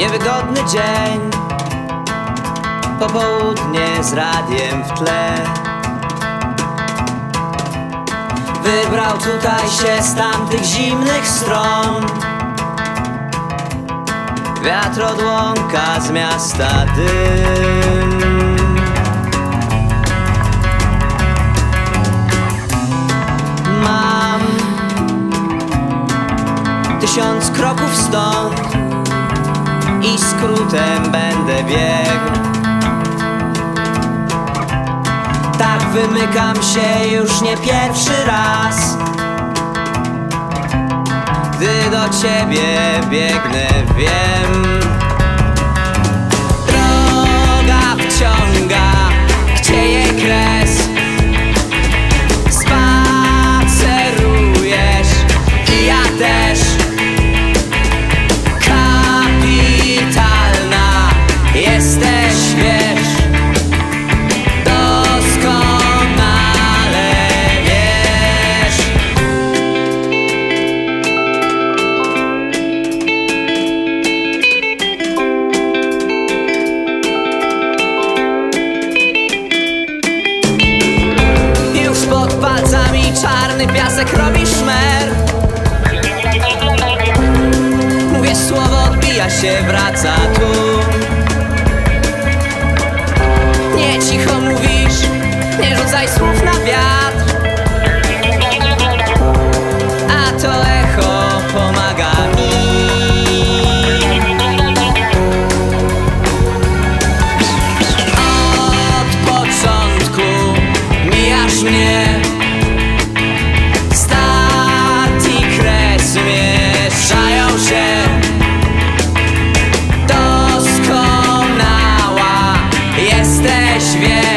Niewygodny dzień. Popołudnie z radiem w tle. Wybrał tutaj się z tamtych zimnych stron. Wiatr odłąka z miasta dym. Mam tysiąc kroków stąd I skrótem będę biegł. Tak wymykam się już nie pierwszy raz. Gdy do ciebie biegnę, wiem czarny piasek robi szmer. Mówię słowo, odbija się, wraca tu свет.